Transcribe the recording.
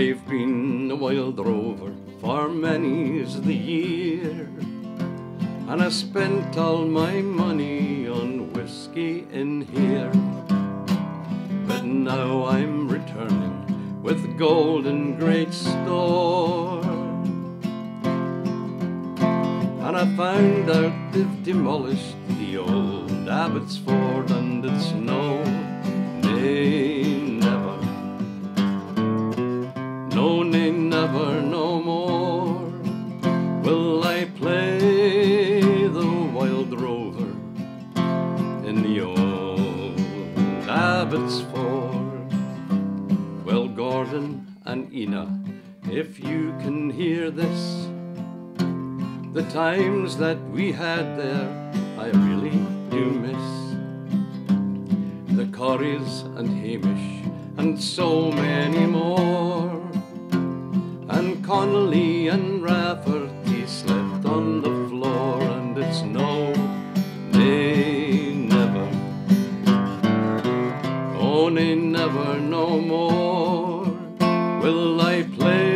I've been a wild rover for many's the year, and I spent all my money on whiskey in here. But now I'm returning with gold in great store. And I found out they've demolished the old Abbotsford, and it's no, Abbotsford. Well, Gordon and Ina, if you can hear this, the times that we had there, I really do miss. The Corries and Hamish, and so many more. And Connolly and Rafferty Never, no more. Will I play